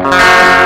Música